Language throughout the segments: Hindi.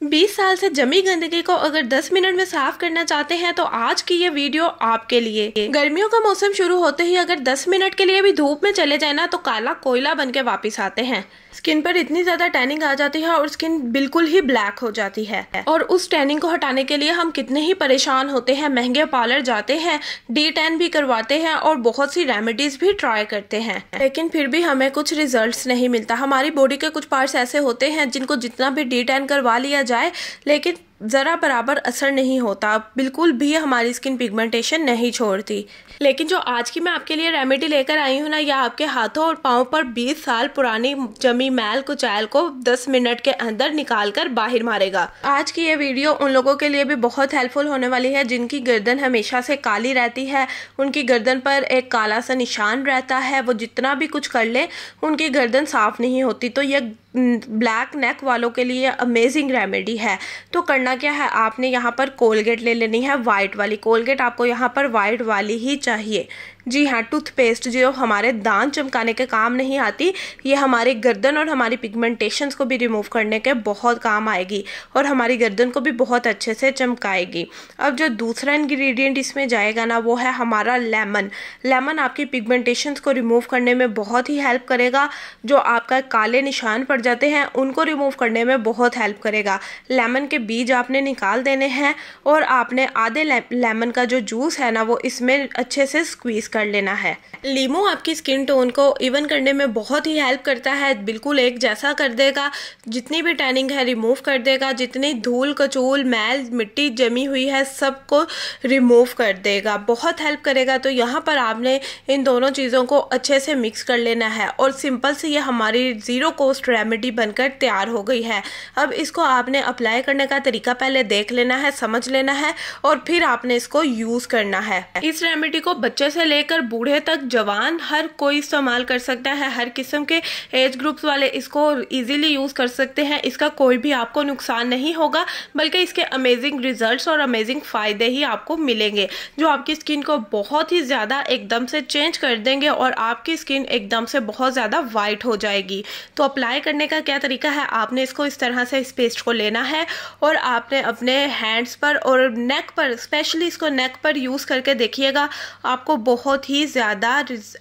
20 साल से जमी गंदगी को अगर 10 मिनट में साफ़ करना चाहते हैं तो आज की ये वीडियो आपके लिए। गर्मियों का मौसम शुरू होते ही अगर 10 मिनट के लिए भी धूप में चले जाए ना तो काला कोयला बन के वापिस आते हैं। स्किन पर इतनी ज़्यादा टैनिंग आ जाती है और स्किन बिल्कुल ही ब्लैक हो जाती है। और उस टैनिंग को हटाने के लिए हम कितने ही परेशान होते हैं, महँगे पार्लर जाते हैं डी टैन भी करवाते हैं और बहुत सी रेमेडीज भी ट्राई करते हैं। लेकिन फिर भी हमें कुछ रिज़ल्ट नहीं मिलता। हमारी बॉडी के कुछ पार्ट्स ऐसे होते हैं जिनको जितना भी डी टैन करवा लिया जाए, लेकिन ज़रा बराबर असर नहीं होता। बिल्कुल भी हमारी स्किन पिगमेंटेशन नहीं छोड़ती। लेकिन जो आज की मैं आपके लिए रेमेडी लेकर आई हूँ ना यह आपके हाथों और पाँव पर 20 साल पुरानी जमी मैल कुचैल को 10 मिनट के अंदर निकाल कर बाहर मारेगा। आज की ये वीडियो उन लोगों के लिए भी बहुत हेल्पफुल होने वाली है, जिनकी गर्दन हमेशा से काली रहती है। उनकी गर्दन पर एक काला सा निशान रहता है। वो जितना भी कुछ कर ले, उनकी गर्दन साफ़ नहीं होती। तो यह ब्लैक नेक वालों के लिए अमेजिंग रेमेडी है। तो करना क्या है? आपने यहाँ पर कोलगेट ले लेनी है वाइट वाली। कोलगेट आपको यहाँ पर वाइट वाली ही चाहिए। जी हाँ टूथपेस्ट जो हमारे दांत चमकाने के काम नहीं आती, ये हमारे गर्दन और हमारी पिगमेंटेशंस को भी रिमूव करने के बहुत काम आएगी और हमारी गर्दन को भी बहुत अच्छे से चमकाएगी। अब जो दूसरा इंग्रेडिएंट इसमें जाएगा ना, वो है हमारा लेमन लेमन आपकी पिगमेंटेशंस को रिमूव करने में बहुत ही हेल्प करेगा, जो आपका काले निशान पड़ जाते हैं, उनको रिमूव करने में बहुत हेल्प करेगा। लेमन के बीज आपने निकाल देने हैं और आपने आधे लेमन का जो जूस है ना, वो इसमें अच्छे से स्क्वीज कर लेना है। लीमो आपकी स्किन टोन को इवन करने में बहुत ही हेल्प करता है, बिल्कुल एक जैसा कर देगा, जितनी भी टैनिंग है रिमूव कर देगा, जितनी धूल, कचूल, मैल, मिट्टी जमी हुई है, सबको रिमूव कर देगा, बहुत हेल्प करेगा। तो यहाँ पर आपने इन दोनों चीज़ों को अच्छे से मिक्स कर लेना है और सिंपल से ये हमारी ज़ीरो कॉस्ट रेमेडी बनकर तैयार हो गई है। अब इसको आपने अप्लाई करने का तरीका पहले देख लेना है, समझ लेना है और फिर आपने इसको यूज़ करना है। इस रेमेडी को बच्चे से लेकर बूढ़े तक जवान हर कोई इस्तेमाल कर सकता है। हर किस्म के एज ग्रुप्स वाले इसको इजीली यूज़ कर सकते हैं। इसका कोई भी आपको नुकसान नहीं होगा, बल्कि इसके अमेजिंग रिजल्ट्स और अमेजिंग फ़ायदे ही आपको मिलेंगे, जो आपकी स्किन को बहुत ही ज़्यादा एकदम से चेंज कर देंगे और आपकी स्किन एकदम से बहुत ज़्यादा वाइट हो जाएगी। तो अप्लाई करने का क्या तरीका है? आपने इसको इस तरह से इस पेस्ट को लेना है और आपने अपने हैंड्स पर और नेक पर स्पेशली इसको नेक पर यूज़ करके देखिएगा, आपको बहुत बहुत ही ज़्यादा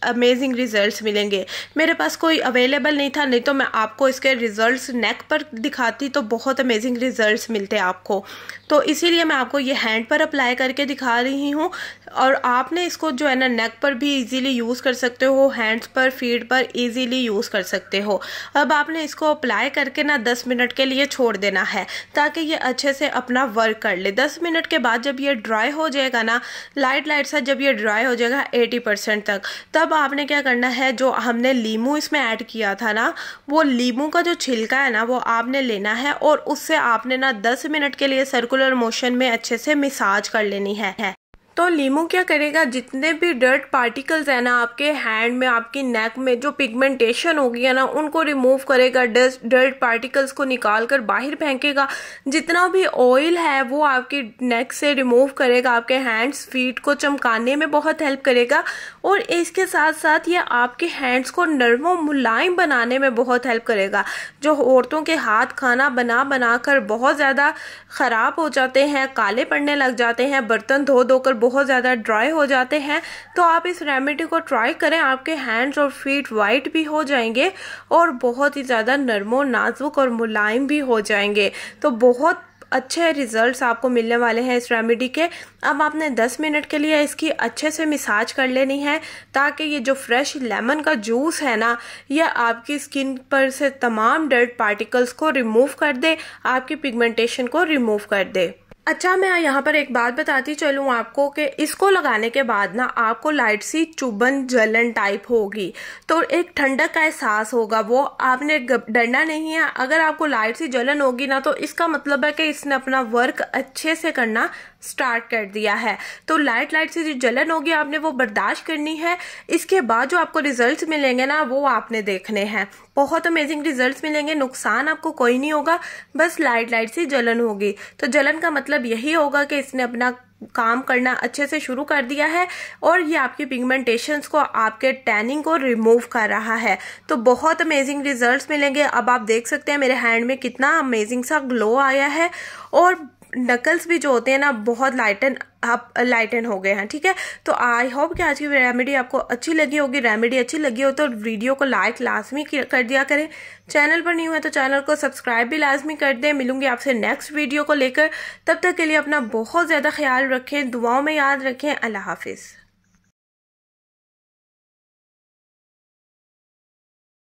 अमेजिंग रिजल्ट्स मिलेंगे। मेरे पास कोई अवेलेबल नहीं था, नहीं तो मैं आपको इसके रिजल्ट्स नेक पर दिखाती तो बहुत अमेजिंग रिजल्ट्स मिलते आपको। तो इसीलिए मैं आपको ये हैंड पर अप्लाई करके दिखा रही हूँ। और आपने इसको जो है ना नेक पर भी इजीली यूज़ कर सकते हो हैंड्स पर फीट पर इजीली यूज़ कर सकते हो। अब आपने इसको अप्लाई करके ना 10 मिनट के लिए छोड़ देना है, ताकि ये अच्छे से अपना वर्क कर ले। 10 मिनट के बाद जब ये ड्राई हो जाएगा ना लाइट लाइट सा जब ये ड्राई हो जाएगा 80 परसेंट तक, तब आपने क्या करना है, जो हमने लीमू इसमें ऐड किया था ना, वो लीमू का जो छिलका है ना, वो आपने लेना है और उससे आपने ना दस मिनट के लिए सर्कुलर मोशन में अच्छे से मिसाज कर लेनी है। तो लीमू क्या करेगा? जितने भी डर्ट पार्टिकल्स है ना आपके हैंड में, आपकी नेक में, जो पिगमेंटेशन होगी है ना, उनको रिमूव करेगा डस्ट डर्ट पार्टिकल्स को निकाल कर बाहर फेंकेगा। जितना भी ऑयल है, वो आपकी नेक से रिमूव करेगा, आपके हैंड्स फीट को चमकाने में बहुत हेल्प करेगा। और इसके साथ साथ ये आपके हैंड्स को नरमो मुलायम बनाने में बहुत हेल्प करेगा। जो औरतों के हाथ खाना बना बना कर बहुत ज़्यादा ख़राब हो जाते हैं, काले पड़ने लग जाते हैं, बर्तन धो धोकर बहुत ज़्यादा ड्राई हो जाते हैं तो आप इस रेमेडी को ट्राई करें, आपके हैंड्स और फीट वाइट भी हो जाएँगे और बहुत ही ज़्यादा नरमो, नाजुक और मुलायम भी हो जाएँगे। तो बहुत अच्छे रिजल्ट्स आपको मिलने वाले हैं इस रेमेडी के। अब आपने 10 मिनट के लिए इसकी अच्छे से मिसाज कर लेनी है, ताकि ये जो फ्रेश लेमन का जूस है ना यह आपकी स्किन पर से तमाम डर्ट पार्टिकल्स को रिमूव कर दे, आपकी पिगमेंटेशन को रिमूव कर दे। अच्छा मैं यहाँ पर एक बात बताती चलूँ आपको कि इसको लगाने के बाद ना आपको लाइट सी चुभन जलन टाइप होगी। तो एक ठंडक का एहसास होगा वो। आपने डरना नहीं है। अगर आपको लाइट सी जलन होगी ना तो इसका मतलब है कि इसने अपना वर्क अच्छे से करना स्टार्ट कर दिया है। तो लाइट लाइट से जो जलन होगी आपने वो बर्दाश्त करनी है। इसके बाद जो आपको रिजल्ट्स मिलेंगे ना, वो आपने देखने हैं। बहुत अमेजिंग रिजल्ट्स मिलेंगे, नुकसान आपको कोई नहीं होगा, बस लाइट लाइट से जलन होगी। तो जलन का मतलब यही होगा कि इसने अपना काम करना अच्छे से शुरू कर दिया है और ये आपकी पिगमेंटेशंस को, आपके टैनिंग को रिमूव कर रहा है। तो बहुत अमेजिंग रिजल्ट्स मिलेंगे। अब आप देख सकते हैं मेरे हैंड में कितना अमेजिंग सा ग्लो आया है और नकल्स भी जो होते हैं ना, बहुत लाइटन आप लाइटन हो गए हैं, ठीक है? तो आई होप कि आज की रेमेडी आपको अच्छी लगी होगी। रेमेडी अच्छी लगी हो तो वीडियो को लाइक लाजमी कर दिया करें। चैनल पर नहीं हुआ तो चैनल को सब्सक्राइब भी लाजमी कर दें। मिलूँगी आपसे नेक्स्ट वीडियो को लेकर। तब तक के लिए अपना बहुत ज़्यादा ख्याल रखें, दुआओं में याद रखें। अल्लाह हाफिज़।